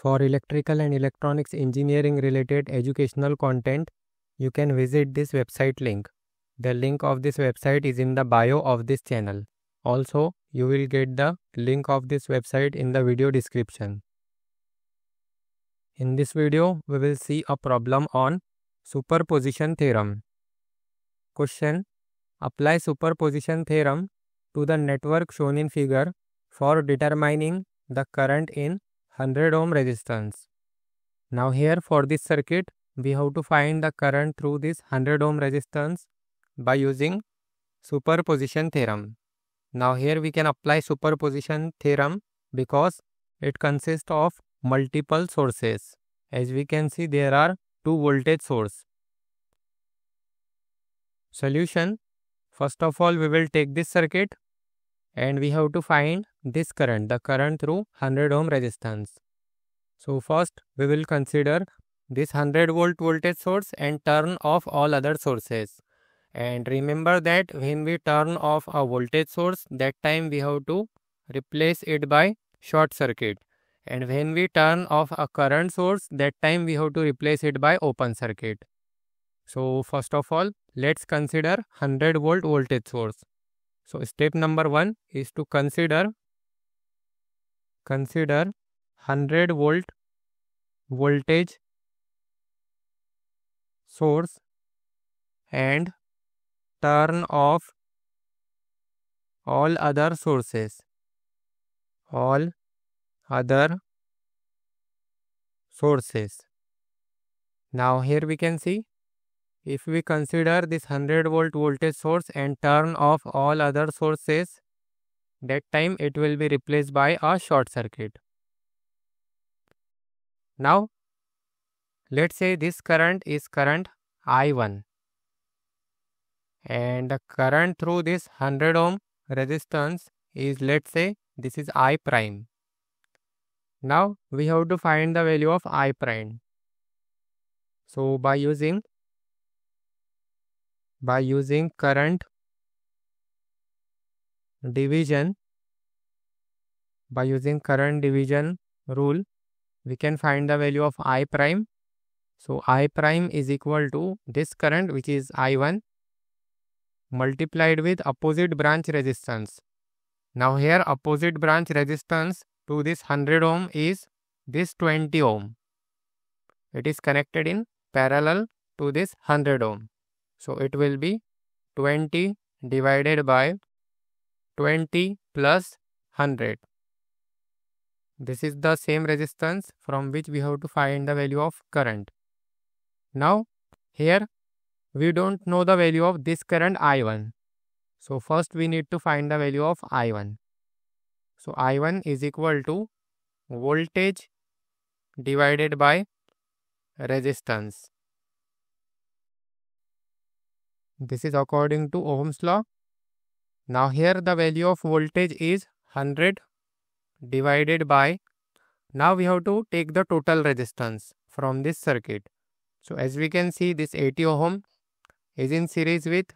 For electrical and electronics engineering related educational content, you can visit this website link. The link of this website is in the bio of this channel. Also, you will get the link of this website in the video description. In this video, we will see a problem on superposition theorem. Question Apply superposition theorem to the network shown in figure for determining the current in 100 ohm resistance. Now here for this circuit we have to find the current through this 100 ohm resistance by using superposition theorem. Now here we can apply superposition theorem because it consists of multiple sources. As we can see there are two voltage source. Solution First of all we will take this circuit and we have to find this current the current through 100 ohm resistance. So first we will consider this 100 volt voltage source and turn off all other sources. And remember that when we turn off a voltage source that time we have to replace it by short circuit. And when we turn off a current source that time we have to replace it by open circuit. So first of all let's consider 100 volt voltage source. So step number 1 is to consider consider 100 volt voltage source and turn off all other sources all other sources. Now here we can see if we consider this 100 volt voltage source and turn off all other sources, that time it will be replaced by a short circuit. Now, let's say this current is current I1 and the current through this 100 ohm resistance is let's say this is I prime. Now we have to find the value of I prime. So by using by using current division by using current division rule we can find the value of i prime. So i prime is equal to this current which is i1 multiplied with opposite branch resistance. Now here opposite branch resistance to this 100 ohm is this 20 ohm. It is connected in parallel to this 100 ohm so it will be 20 divided by 20 plus 100. This is the same resistance from which we have to find the value of current. Now here we don't know the value of this current I1. So first we need to find the value of I1. So I1 is equal to voltage divided by resistance. This is according to Ohm's law. Now here the value of voltage is 100 divided by now we have to take the total resistance from this circuit. So as we can see this 80 ohm is in series with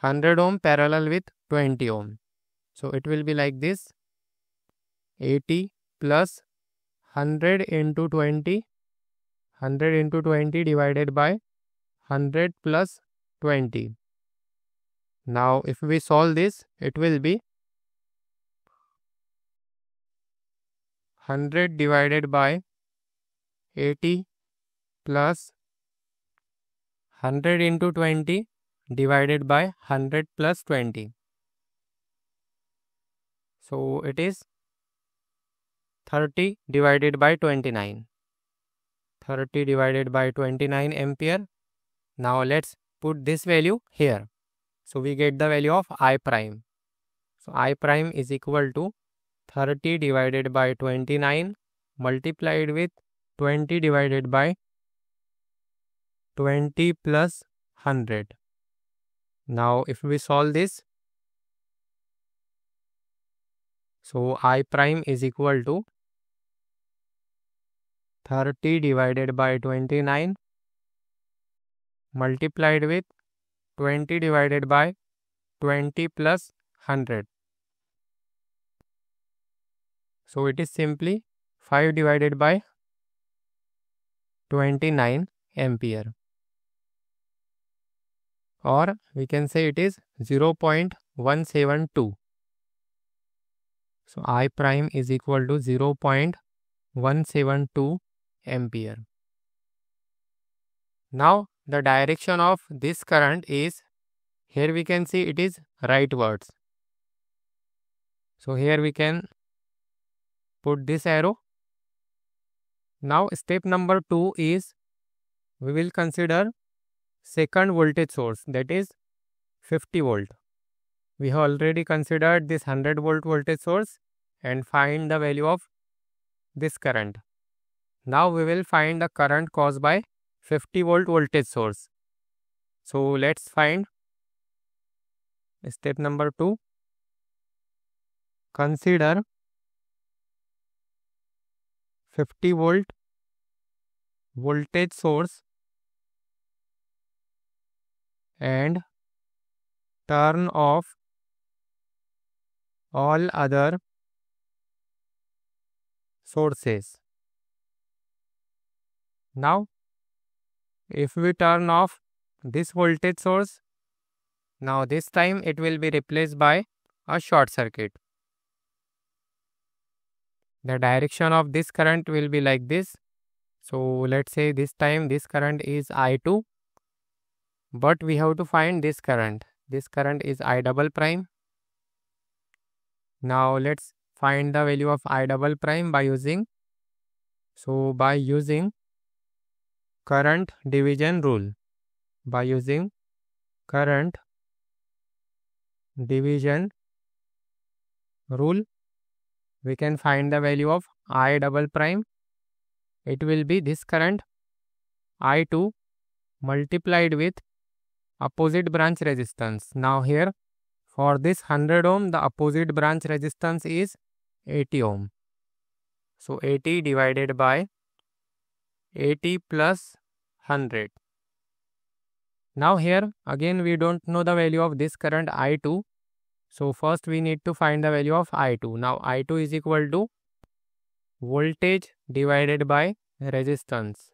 100 ohm parallel with 20 ohm. So it will be like this 80 plus 100 into 20 100 into 20 divided by 100 plus 20. Now if we solve this, it will be 100 divided by 80 plus 100 into 20 divided by 100 plus 20. So it is 30 divided by 29. 30 divided by 29 ampere. Now let's put this value here. So we get the value of i prime. So i prime is equal to 30 divided by 29 multiplied with 20 divided by 20 plus 100. Now if we solve this, so i prime is equal to 30 divided by 29 multiplied with 20 divided by 20 plus 100. So it is simply 5 divided by 29 ampere. Or we can say it is 0.172 so I prime is equal to 0.172 ampere. Now the direction of this current is here we can see it is rightwards so here we can put this arrow now step number 2 is we will consider second voltage source that is 50 volt. We have already considered this 100 volt voltage source and find the value of this current. Now we will find the current caused by 50 volt voltage source. So let's find step number 2. Consider 50 volt voltage source and turn off all other sources. Now, if we turn off this voltage source, now this time it will be replaced by a short circuit. The direction of this current will be like this. So, let's say this time this current is I2 but we have to find this current this current is i double prime now let's find the value of i double prime by using so by using current division rule by using current division rule we can find the value of i double prime it will be this current i2 multiplied with opposite branch resistance. Now here for this 100 ohm the opposite branch resistance is 80 ohm. So 80 divided by 80 plus 100. Now here again we don't know the value of this current I2. So first we need to find the value of I2. Now I2 is equal to voltage divided by resistance.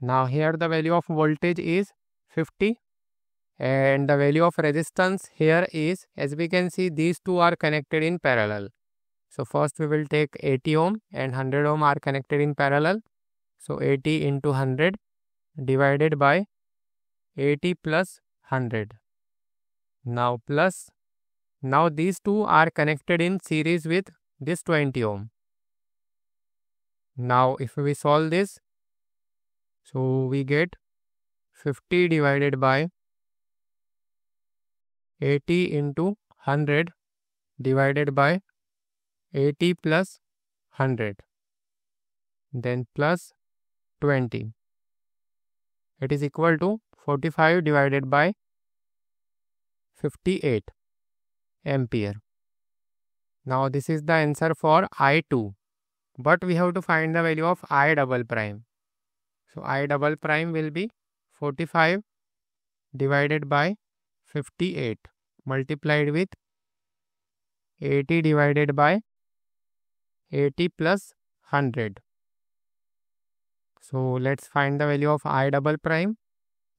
Now here the value of voltage is 50 and the value of resistance here is as we can see these two are connected in parallel. So first we will take 80 ohm and 100 ohm are connected in parallel. So 80 into 100 divided by 80 plus 100. Now plus now these two are connected in series with this 20 ohm. Now if we solve this so we get 50 divided by 80 into 100 divided by 80 plus 100 then plus 20 it is equal to 45 divided by 58 ampere. Now this is the answer for i2 but we have to find the value of i double prime. So I double prime will be 45 divided by 58 multiplied with 80 divided by 80 plus 100. So let's find the value of I double prime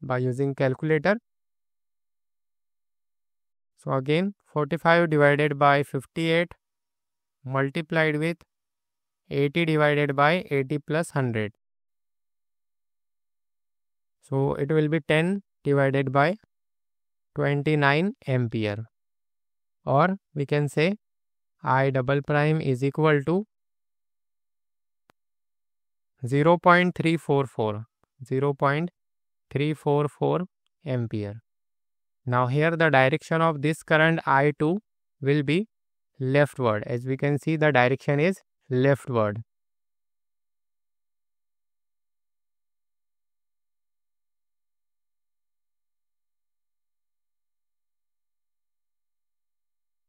by using calculator. So again 45 divided by 58 multiplied with 80 divided by 80 plus 100. So it will be 10 divided by 29 ampere or we can say I double prime is equal to 0 0.344 0 0.344 ampere. Now here the direction of this current I2 will be leftward as we can see the direction is leftward.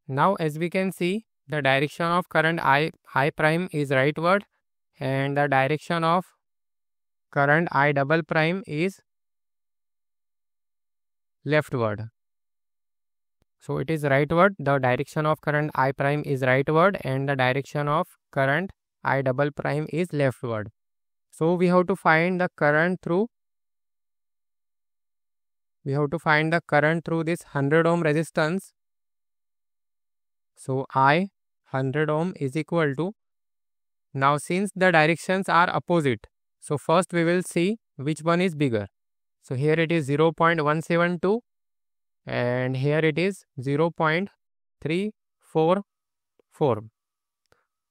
Now as we can see the direction of current I, I prime is rightward and the direction of current I double prime is leftward. So it is rightward. The direction of current I prime is rightward and the direction of current I double prime is leftward. So we have to find the current through we have to find the current through this 100 ohm resistance. So I 100 ohm is equal to now since the directions are opposite. So first we will see which one is bigger. So here it is 0.172 and here it is 0.344.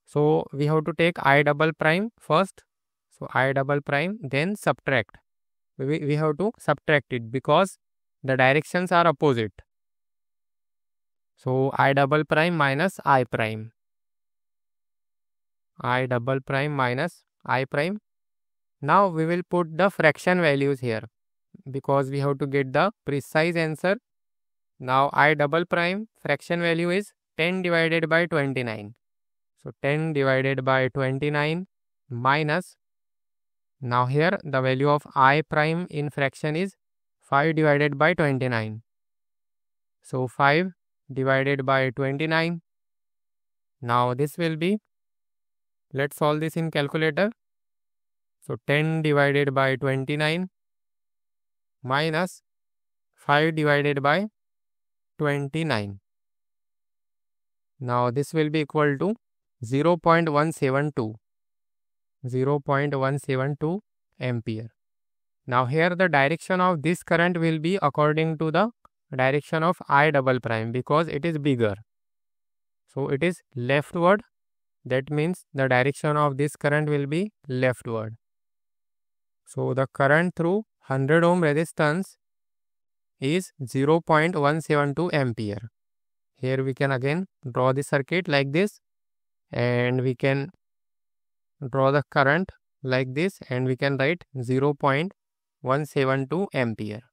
So we have to take I double prime first. So I double prime then subtract. We, we have to subtract it because the directions are opposite. So I double prime minus I prime. I double prime minus I prime. Now we will put the fraction values here because we have to get the precise answer. Now I double prime fraction value is 10 divided by 29. So 10 divided by 29 minus now here the value of I prime in fraction is 5 divided by 29. So 5 divided by 29. Now this will be, let's solve this in calculator. So 10 divided by 29 minus 5 divided by 29. Now this will be equal to 0 0.172. 0 0.172 ampere. Now here the direction of this current will be according to the direction of I double prime because it is bigger. So it is leftward. That means the direction of this current will be leftward. So the current through 100 ohm resistance is 0.172 ampere. Here we can again draw the circuit like this and we can draw the current like this and we can write 0.172 ampere.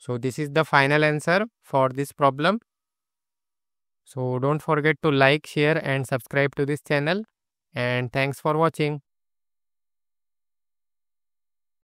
So this is the final answer for this problem. So don't forget to like, share and subscribe to this channel and thanks for watching.